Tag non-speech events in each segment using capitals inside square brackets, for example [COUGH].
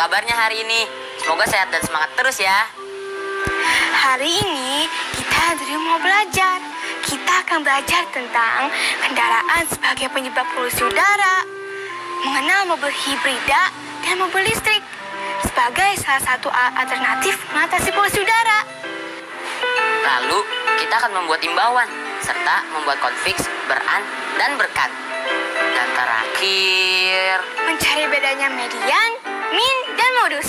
kabarnya hari ini? Semoga sehat dan semangat terus ya. Hari ini kita dari mau belajar. Kita akan belajar tentang kendaraan sebagai penyebab polusi udara, mengenal mobil hibrida dan mobil listrik sebagai salah satu alternatif mengatasi polusi udara. Lalu, kita akan membuat imbauan serta membuat konfiks beran dan berkat. Dan terakhir, Mencari bedanya median, min, dan modus.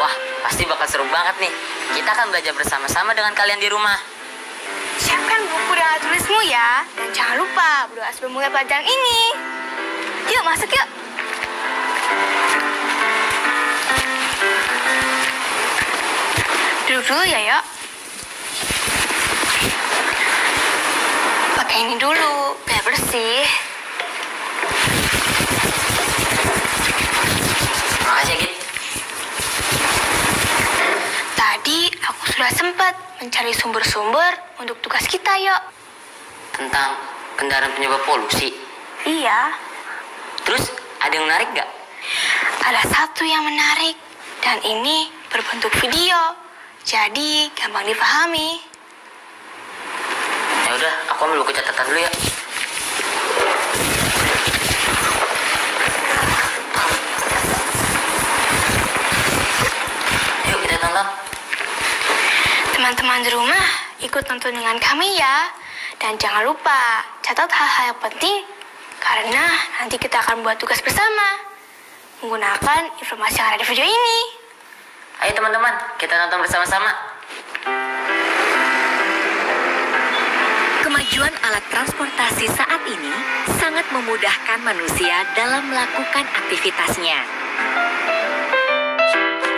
wah pasti bakal seru banget nih. Kita akan belajar bersama-sama dengan kalian di rumah. Siapkan buku dan alat tulismu ya. Dan jangan lupa berdoa sebelum mulai pelajaran ini. Yuk masuk yuk. Duduk dulu ya yuk. Pakai ini dulu, biar bersih. Makasih ya, Git. Tadi aku sudah sempat mencari sumber-sumber untuk tugas kita yuk. Tentang kendaraan penyebab polusi. Iya, Terus, ada yang menarik nggak? Ada satu yang menarik, dan ini berbentuk video, jadi gampang dipahami. Ya udah, aku ambil buku catatan dulu ya. Yuk kita tonton. Teman-teman di rumah, ikut nonton dengan kami ya. Dan jangan lupa, catat hal-hal yang penting, karena nanti kita akan buat tugas bersama. Menggunakan informasi yang ada di video ini. Ayo teman-teman, kita nonton bersama-sama. Kemajuan alat transportasi saat ini sangat memudahkan manusia dalam melakukan aktivitasnya.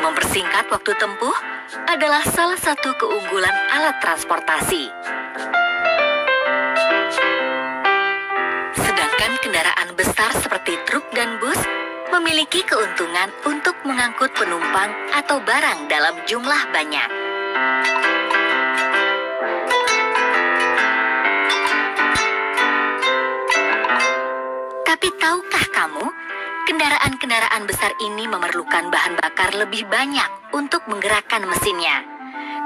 Mempersingkat waktu tempuh adalah salah satu keunggulan alat transportasi. Sedangkan kendaraan besar seperti truk dan bus memiliki keuntungan untuk mengangkut penumpang atau barang dalam jumlah banyak. Tapi tahukah kamu, kendaraan-kendaraan besar ini memerlukan bahan bakar lebih banyak untuk menggerakkan mesinnya.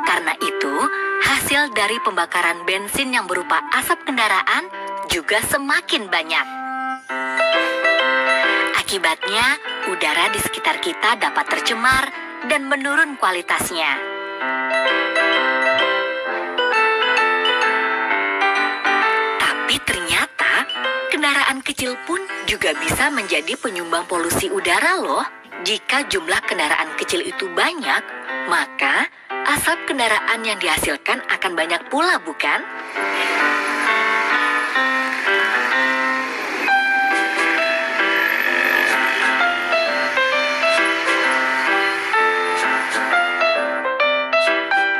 Karena itu, hasil dari pembakaran bensin yang berupa asap kendaraan juga semakin banyak. Akibatnya, udara di sekitar kita dapat tercemar dan menurun kualitasnya. Tapi ternyata kendaraan kecil pun juga bisa menjadi penyumbang polusi udara loh. Jika jumlah kendaraan kecil itu banyak, maka asap kendaraan yang dihasilkan akan banyak pula bukan?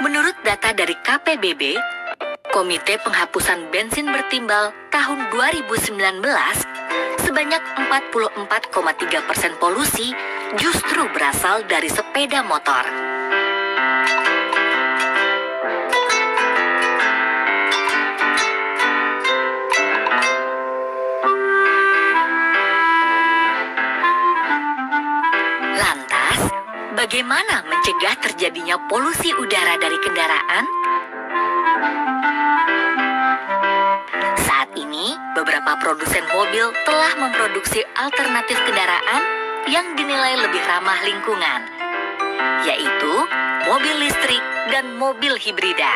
Menurut data dari KPBB, Komite Penghapusan Bensin Bertimbal tahun 2019, sebanyak 44,3 persen polusi justru berasal dari sepeda motor. Lantas, bagaimana mencegah terjadinya polusi udara dari kendaraan? Beberapa produsen mobil telah memproduksi alternatif kendaraan yang dinilai lebih ramah lingkungan, yaitu mobil listrik dan mobil hibrida.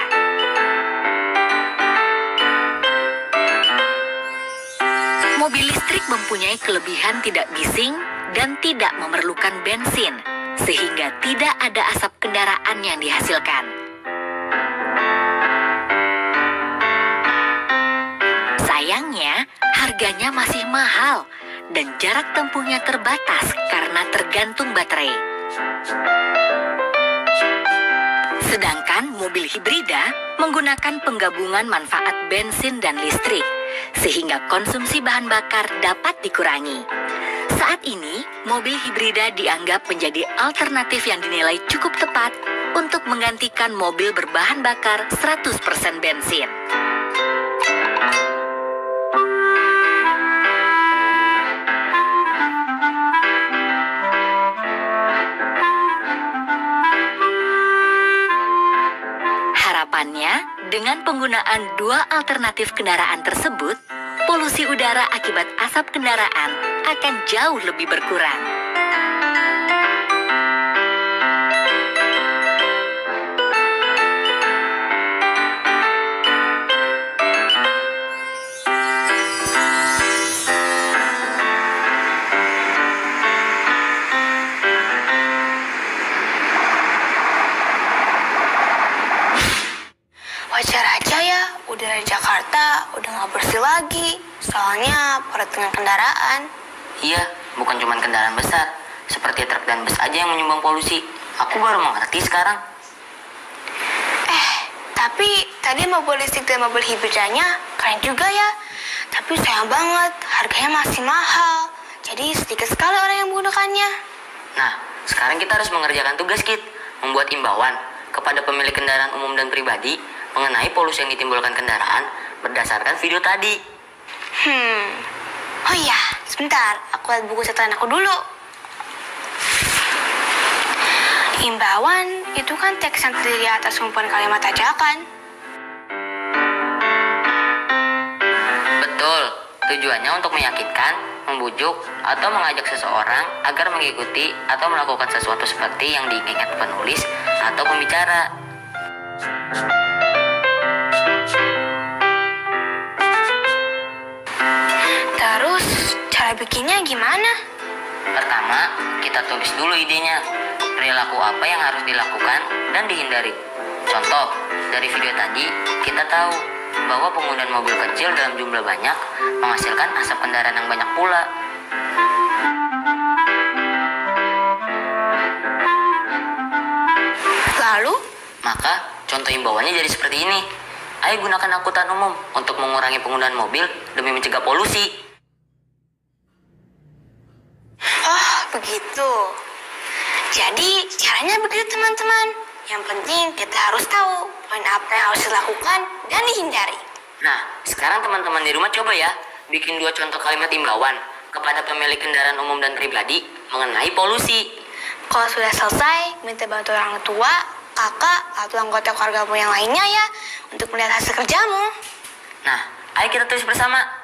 Mobil listrik mempunyai kelebihan tidak bising dan tidak memerlukan bensin, sehingga tidak ada asap kendaraan yang dihasilkan. Sayangnya, harganya masih mahal dan jarak tempuhnya terbatas karena tergantung baterai. Sedangkan mobil hibrida menggunakan penggabungan manfaat bensin dan listrik, sehingga konsumsi bahan bakar dapat dikurangi. Saat ini, mobil hibrida dianggap menjadi alternatif yang dinilai cukup tepat untuk menggantikan mobil berbahan bakar 100% bensin. Harapannya, dengan penggunaan dua alternatif kendaraan tersebut, polusi udara akibat asap kendaraan akan jauh lebih berkurang. Lagi. Soalnya padat dengan kendaraan. Iya, bukan cuma kendaraan besar. Seperti truk dan bus aja yang menyumbang polusi. Aku baru mengerti sekarang. Eh, tapi tadi mobil listrik dan mobil hibridanya keren juga ya. Tapi sayang banget, harganya masih mahal. Jadi sedikit sekali orang yang menggunakannya. Nah, sekarang kita harus mengerjakan tugas Kit. Membuat imbauan kepada pemilik kendaraan umum dan pribadi mengenai polusi yang ditimbulkan kendaraan berdasarkan video tadi. Hmm. Oh iya, sebentar. Aku lihat buku catatan aku dulu. Imbauan itu kan teks yang terdiri atas kumpulan kalimat ajakan. Betul, tujuannya untuk meyakinkan, membujuk, atau mengajak seseorang agar mengikuti atau melakukan sesuatu seperti yang diinginkan penulis atau pembicara. Cara bikinnya gimana? Pertama, kita tulis dulu idenya. Perilaku apa yang harus dilakukan dan dihindari. Contoh, dari video tadi kita tahu bahwa penggunaan mobil kecil dalam jumlah banyak menghasilkan asap kendaraan yang banyak pula. Lalu, Maka, contoh imbauannya jadi seperti ini. Ayo gunakan angkutan umum untuk mengurangi penggunaan mobil demi mencegah polusi. oh begitu. Jadi, caranya begitu teman-teman. Yang penting kita harus tahu poin apa yang harus dilakukan dan dihindari. Nah, sekarang teman-teman di rumah coba ya, bikin dua contoh kalimat imbauan kepada pemilik kendaraan umum dan pribadi mengenai polusi. Kalau sudah selesai, minta bantu orang tua, kakak, atau anggota keluargamu yang lainnya ya untuk melihat hasil kerjamu. Nah, ayo kita tulis bersama.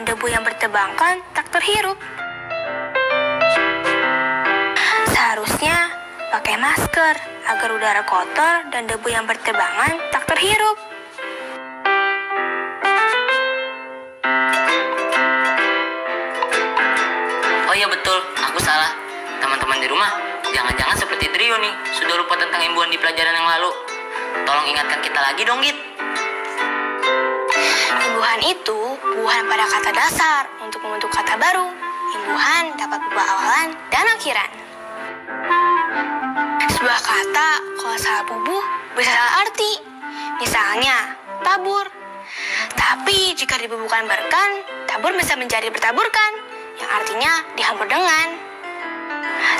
Dan debu yang bertebangan tak terhirup. Seharusnya pakai masker agar udara kotor dan debu yang bertebangan tak terhirup. Oh iya betul, aku salah. Teman-teman di rumah, jangan-jangan seperti Trio nih, sudah lupa tentang imbuhan di pelajaran yang lalu. Tolong ingatkan kita lagi dong, Git. Imbuhan itu buuhan pada kata dasar untuk membentuk kata baru. Imbuhan dapat berubah awalan dan akhiran. Sebuah kata kalau salah bubuh bisa salah arti. Misalnya, tabur. Tapi jika dibubuhkan berkan, tabur bisa menjadi bertaburkan, yang artinya dihambur dengan.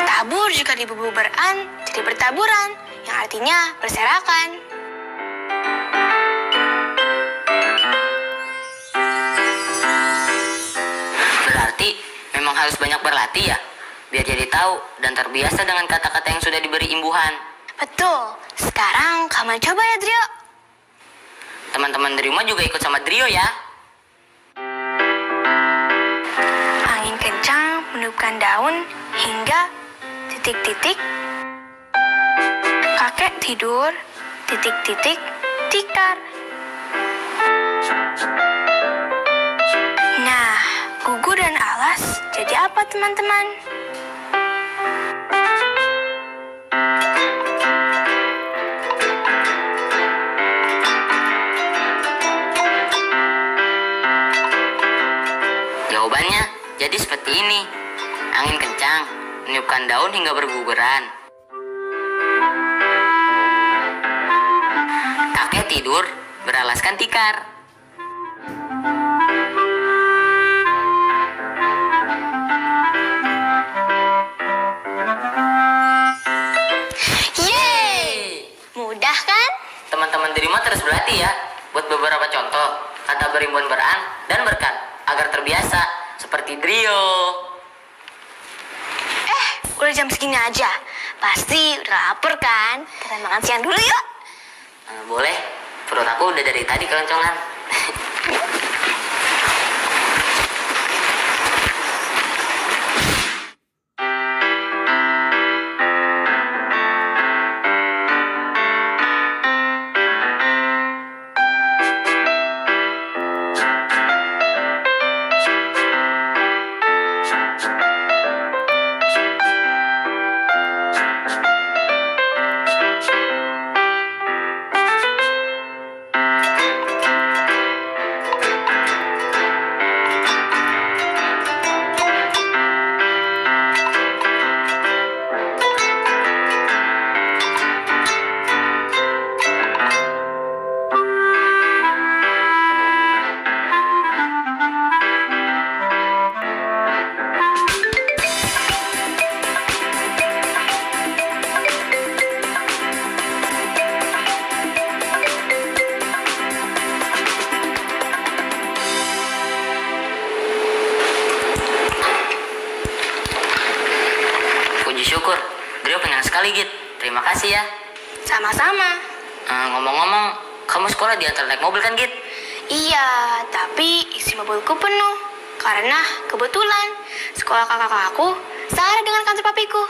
Tabur jika dibubuh beran, jadi bertaburan, yang artinya berserakan. Harus banyak berlatih ya? Biar jadi tahu dan terbiasa dengan kata-kata yang sudah diberi imbuhan. Betul. Sekarang kamu coba ya, Drio. Teman-teman di rumah juga ikut sama Drio ya. Angin kencang meniupkan daun hingga titik-titik. Kakek tidur, titik-titik, tikar. Teman-teman? Jawabannya jadi seperti ini. Angin kencang, meniupkan daun hingga berguguran. Kakek tidur, beralaskan tikar. Rumah terus berlatih ya. Buat beberapa contoh, kata berimbun beran dan berkat agar terbiasa seperti Drio. Eh, udah jam segini aja. Pasti udah lapar kan? Kita makan siang dulu yuk. Eh, boleh, perut aku udah dari tadi keloncongan. [LAUGHS] Terima kasih ya. Sama-sama. Eh, Ngomong-ngomong, kamu sekolah diantar naik mobil kan Git? Iya, tapi isi mobilku penuh. Karena kebetulan sekolah kakak aku searah dengan kantor papiku.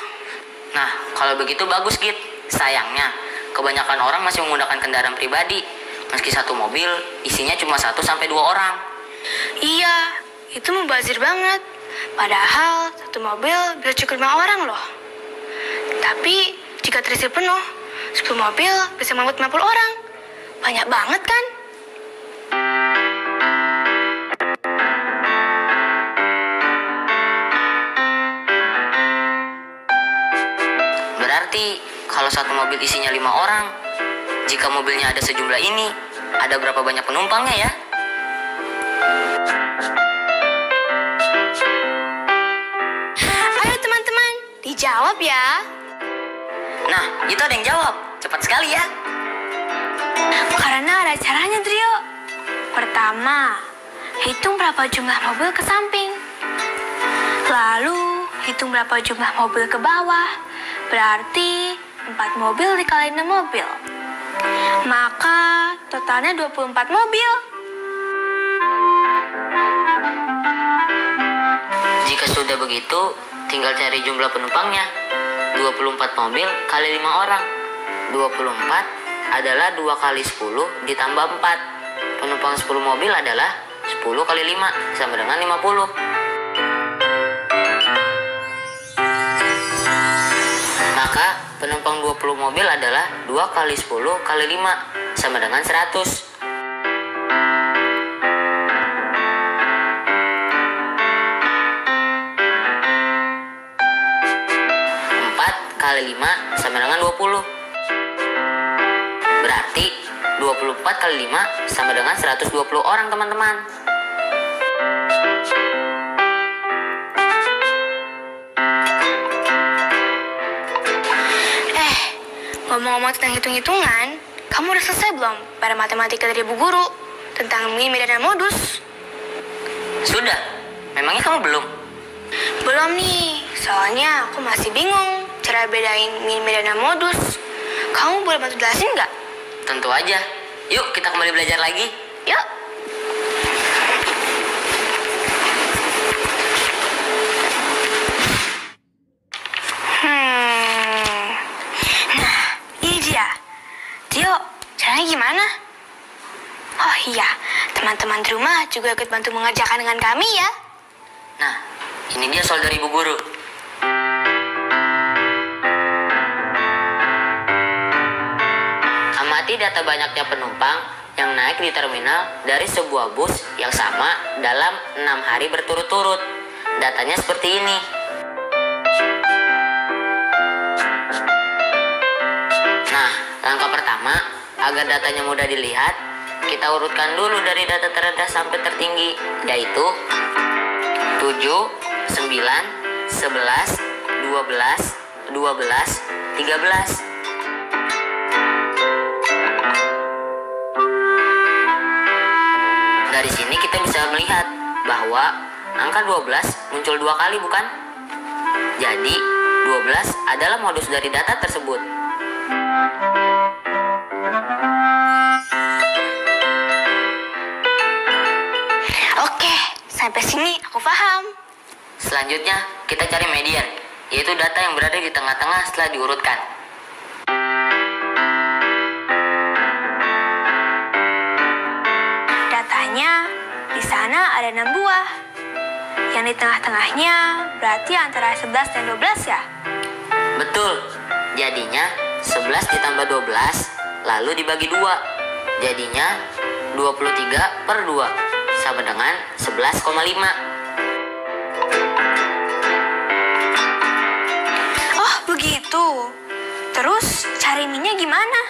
Nah, kalau begitu bagus Git. Sayangnya, kebanyakan orang masih menggunakan kendaraan pribadi. Meski satu mobil, isinya cuma satu sampai dua orang. Iya, itu mubazir banget. Padahal satu mobil bisa cukup lima orang loh. Tapi jika terisi penuh, 10 mobil bisa mengangkut 50 orang. Banyak banget kan? Berarti, kalau satu mobil isinya lima orang, jika mobilnya ada sejumlah ini, ada berapa banyak penumpangnya ya? Ayo teman-teman, dijawab ya. Nah, itu ada yang jawab. Cepat sekali ya. Karena ada caranya, Drio. Pertama, hitung berapa jumlah mobil ke samping. Lalu, hitung berapa jumlah mobil ke bawah. Berarti 4 mobil dikali 6 mobil. Maka totalnya 24 mobil. Jika sudah begitu, tinggal cari jumlah penumpangnya. 24 mobil kali 5 orang. 24 adalah 2 kali 10 ditambah 4. Penumpang 10 mobil adalah 10 kali 5 sama dengan 50. Maka penumpang 20 mobil adalah 2 kali 10 kali 5 sama dengan 100. Kali 5 sama dengan 20. Berarti 24 kali 5 sama dengan 120 orang teman-teman. Eh, ngomong-ngomong tentang hitung-hitungan, kamu udah selesai belum pada matematika dari Bu Guru tentang min, medan, dan modus? Sudah. Memangnya kamu belum? Belum nih, soalnya aku masih bingung cara bedain min, medan, dan modus. Kamu boleh bantu jelasin nggak? Tentu aja. Yuk kita kembali belajar lagi. Yuk. Hmm. Nah, ini dia. Caranya gimana? Oh iya, teman-teman di rumah juga ikut bantu mengerjakan dengan kami ya. Nah, ini dia soal dari ibu guru. Amati data banyaknya penumpang yang naik di terminal dari sebuah bus yang sama dalam enam hari berturut-turut. Datanya seperti ini. Nah, langkah pertama, agar datanya mudah dilihat, kita urutkan dulu dari data terendah sampai tertinggi, yaitu 7, 9, 11, 12, 12, 13. Dari sini kita bisa melihat bahwa angka 12 muncul dua kali bukan? Jadi 12 adalah modus dari data tersebut. Oke, sampai sini aku paham. Selanjutnya, kita cari median, yaitu data yang berada di tengah-tengah setelah diurutkan. Datanya di sana ada 6 buah. Yang di tengah-tengahnya berarti antara 11 dan 12 ya? Betul. Jadinya 11 ditambah 12 lalu dibagi 2. Jadinya 23 per 2 sama dengan 11,5. Oh, begitu. Terus cari minnya gimana?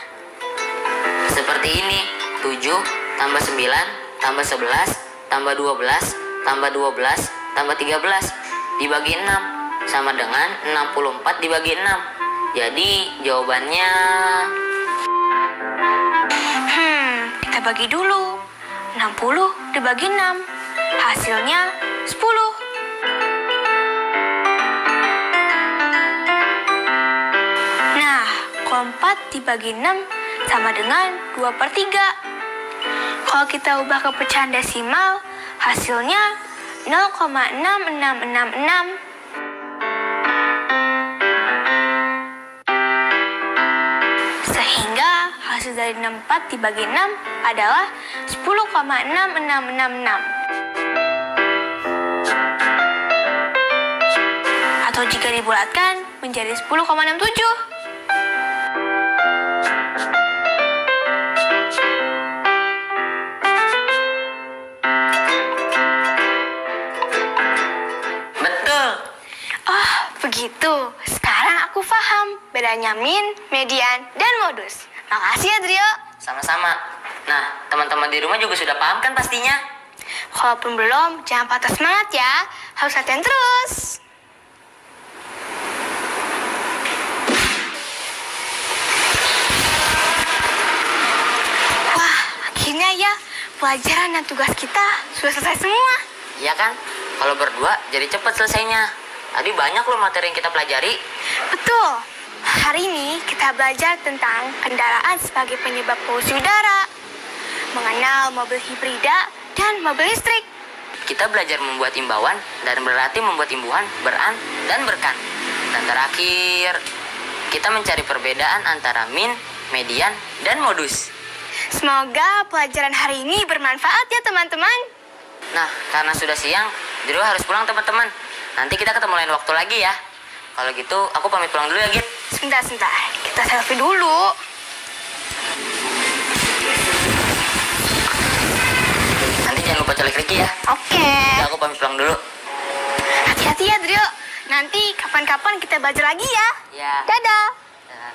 Seperti ini. 7 tambah 9 tambah 11 tambah 12 tambah 12 tambah 13 dibagi 6 sama dengan 64 dibagi 6. Jadi jawabannya Hmm, kita bagi dulu. 60 dibagi 6. Hasilnya 10. Nah, kalau 4 dibagi 6 sama dengan 2 per 3. Kalau kita ubah ke pecahan desimal, hasilnya 0,6666. Sehingga hasil dari 64 dibagi 6 adalah 10,6666. Atau jika dibulatkan menjadi 10,67. Bedanya min, median, dan modus. Makasih ya, Drio. Sama-sama. Nah, teman-teman di rumah juga sudah paham kan pastinya? Kalaupun belum, jangan patah semangat ya. Harus latihan terus. Wah, akhirnya ya pelajaran dan tugas kita sudah selesai semua. Iya kan? Kalau berdua jadi cepat selesainya. Tadi banyak loh materi yang kita pelajari. Betul. Hari ini kita belajar tentang kendaraan sebagai penyebab polusi udara, mengenal mobil hibrida dan mobil listrik. Kita belajar membuat imbauan dan berlatih membuat imbuhan beran dan berkan. Dan terakhir, kita mencari perbedaan antara min, median, dan modus. Semoga pelajaran hari ini bermanfaat ya teman-teman. Nah, karena sudah siang, Drew harus pulang teman-teman. Nanti kita ketemu lain waktu lagi ya. Kalau gitu, aku pamit pulang dulu ya, Git. Sebentar, sebentar. Kita selfie dulu. Nanti jangan lupa colek Ricky ya. Oke. Ya, aku pamit pulang dulu. Hati-hati ya, Drio. Nanti kapan-kapan kita belajar lagi ya. Ya. Dadah. Ya.